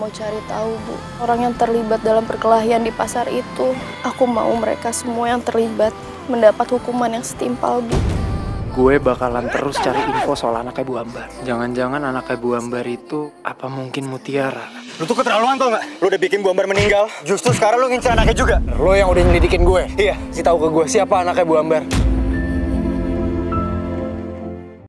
Mau cari tahu, Bu. Orang yang terlibat dalam perkelahian di pasar itu. Aku mau mereka semua yang terlibat mendapat hukuman yang setimpal, Bu. Gue bakalan terus cari info soal anaknya Bu Ambar. Jangan-jangan anaknya Bu Ambar itu apa mungkin Mutiara? Lu tuh keterlaluan tau gak? Lu udah bikin Bu Ambar meninggal, justru sekarang lu ngincer anaknya juga. Lu yang udah nyelidikin gue. Iya. Kasih tahu ke gue siapa anaknya Bu Ambar.